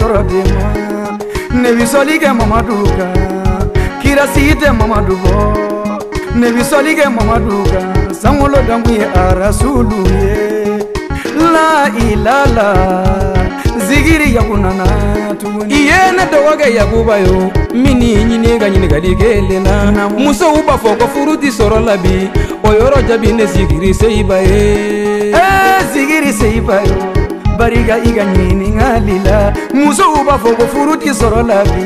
sɔrɔ biema ne bi sɔli kɛ mamadu kan kirasi tɛ mamadu bɔ ne bi sɔli kɛ mamadu kan sankolo dankun ye arasulu ye la ilala zigiri yakunana tuguni i ye ne dɔgɔkɛ yakuba yo min y'i ɲini ka ɲininkali kelen na musow b'a fɔ ko furu ti sɔrɔ la bi o yɔrɔ jaabi ne zigiri seyiba ye ee eh, zigiri seyiba yo abariga ikanyini ngalila muso ubavoko furuti zoro labi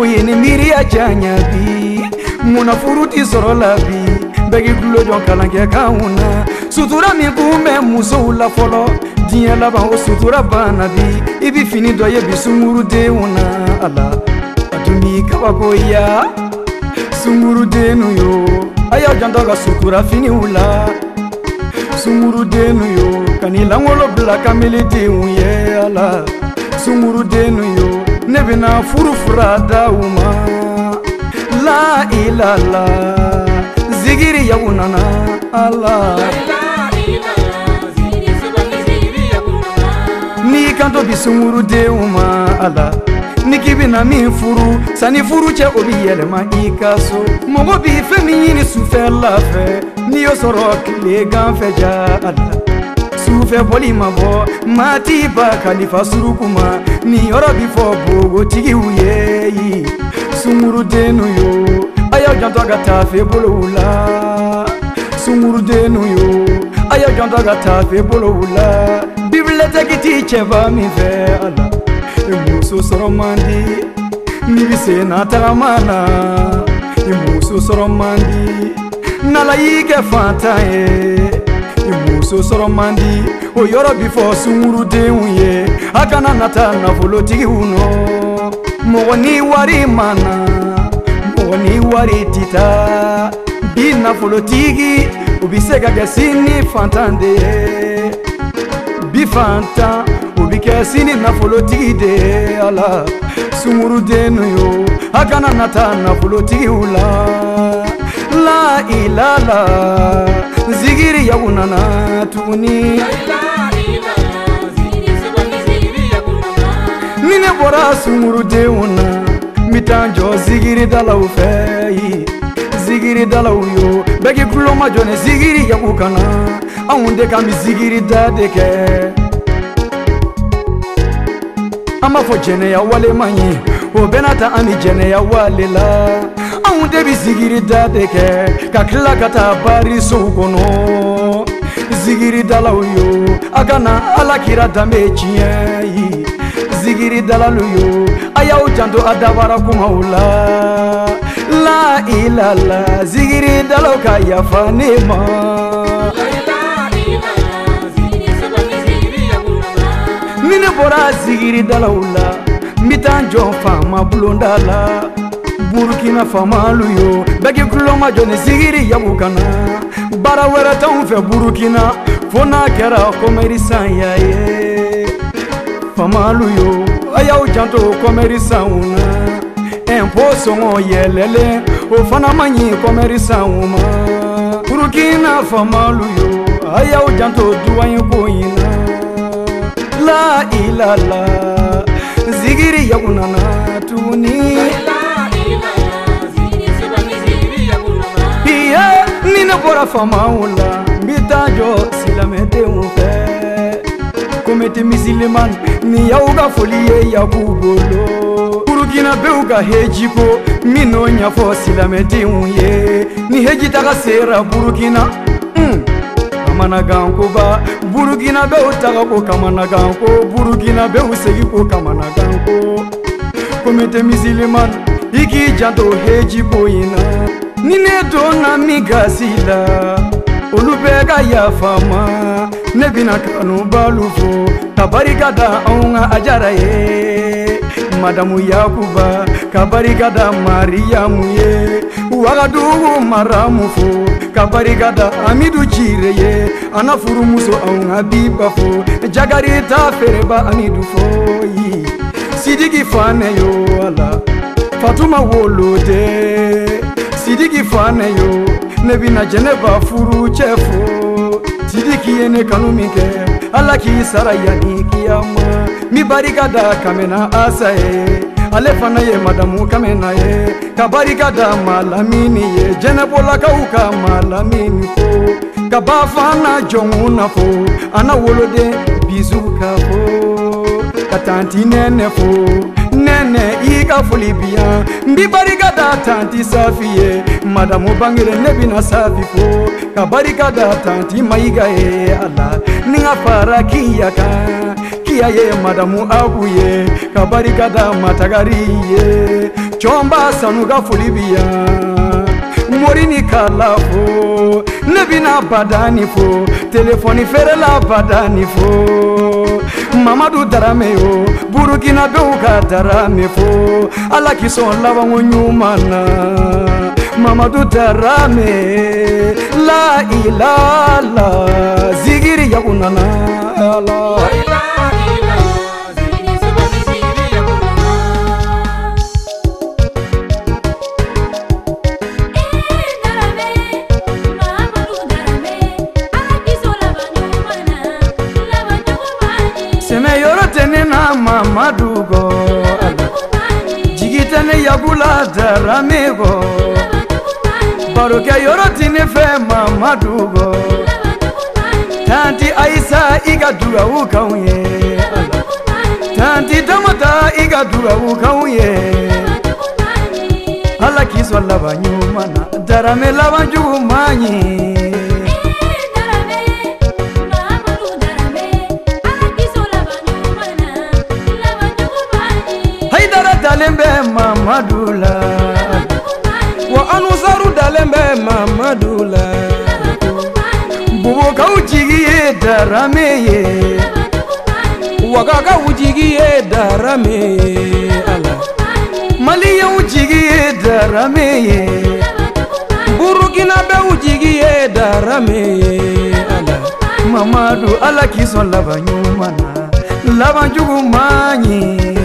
uyini miri ya janyabi muna furuti zoro labi bekikulo jon kalange kauna sutura mikume muso ula folo diɲɛ laban o sutura bana bi i bi fini dɔ ye bi sungurudenw na ala a tun b'i kabako ya sungurudennu yo a y'a jantɔ ka sutura finiw la sungurudennu yoo kani langolo bila kamili denw ye a la sungurudennu yo ne bena furufura daw ma la ilala zigiri yaw nana a la n'i kanto bi sungurudenw ma a la ni k'i bena min furu sani furucɛ o bi yɛlɛma i ka so mɔgɔ b'i fɛn min ɲini sufɛ la fɛ n'i y'o sɔrɔ kile ganfɛ ja a la sufɛ bɔli ma bɔ mati ba kalifa surukuma ni yɔrɔ bi fɔ bogotigiw ye yi sunkurudennu yo a y'aw janto ka taa fe bolow la sunkurudennu yo a y'aw janto ka taa fe bolow la bibliotɛki ti cɛba min fɛ a la muso sɔrɔ man di n'i bi se na tagama na muso sɔrɔ man di n'ala y'i kɛ fantan ye. muso sɔrɔ man di o yɔrɔ bi fɔ sungurudenw ye a kana nata nafolotigiw nɔ mɔgɔ ni wari ma na mɔgɔ ni wari ti ta bi nafolotigi o bi se ka kɛ sini fantan de ye bi fantan o bi kɛ sini nafolotigi de ye ala sunguruden nu yo a kana nata nafolotigiw la la ilala zigiri yagunana yatuni ni ne bɔra sungurudenw na n bi taa zigiri zigiridalaw fɛ yen zigiridalaw yo bɛɛ kuloma tulo zigiri yaku kana anw de kan bi zigirida de kɛ an b'a fɔ jɛnɛya wale man ye o bɛɛ n'a ta an bi jɛnɛya wale la anw de bi zigiri de kɛ ka tila ka taa baarisow kɔnɔ zigiridalaw yo a ka na ala kira danbe ye tiɲɛ ye zigiridalalu yo a y'aw janto a dabara kumaw la la ilala dalaw ka yafa ne ma ni ne bɔra zigiridalaw la n bi taa faama bulonda la burukina faamalu yo bɛɛ k'i tulomajɔ ni zigiri yabu kana baara wɛrɛ t'anw fɛ burukina fo n'a kɛra ya ye famalu yo a y'aw janto kɔmɛrisanw na ɛnpo sɔngɔ yɛlɛlen o fana ma ɲi kɔmɛrisanw ma burukina famalu yo a y'aw janto duwaɲi ko ɲi na la ilala zigiri yagunana bora fama wula bita jɔ silamɛdenw fɛ komete misiliman ni y'aw folie foli ye yak'u beuga burukinabew mino heji ko min n'o ɲɛfɔ silamɛdenw ye ni heji taga sera burukina mm. Hum. kamanagankoba burukinabew taga ko kamanaganko burukinabew segi ko kamanaganko komete misiliman i k'i janto heji ko in na ninedona migasila olubeka ya fama ne bina kanu balufo kabarikada anga ajara ye madamu yakuba kabarikada mariyamu ye wagadugu maramu fo kabarikada amidu jire ye ana furumuso anga biba fo jagarita fereba amidu fo yi sidigi fane yo ala fatuma wolode sidiki fane yo ne bina jeneba furu cɛ fo sidiki ye ne kanu min kɛ ala k'i sara yani kiyama mi barika da kamena asa ye ale fana ye madamu kamena ye ka barika da malamini ye jɛnɛbolakaw ka malamini fo ka ba fana jɔnkun na fo a na woloden bisu ka fo ka tanti nɛnɛ fo nɛnɛ i i ka foli biyan n bi barika da tanti safi ye madamu bangere ne bina safi fo ka barika da tanti mayiga ye ala ni ka fara kiya kan kiya ye madamu abu ye ka barika da matagari ye cɔnba sanu ka foli biyan morini kala fo ne bina badani fo telefɔni feerela badani fo mamadu darame o oh, burukinabew ka darame fo ala k'i sɔn labanko ɲuman na mamadu darame la ilala zigiri yakunana ala yakulada ramiko baruka yorotini fema maduko tanti aisa ikadura ukauye tanti tamota ikadura ukauye alakiswa lava nyumana darame lava njukumanyi darameye wagaga ujigiye darameye maliya ujigiye darameye burukina be ujigiye darameye ala mamadu ala kisɔn laban ɲuman na laban jugu man ɲi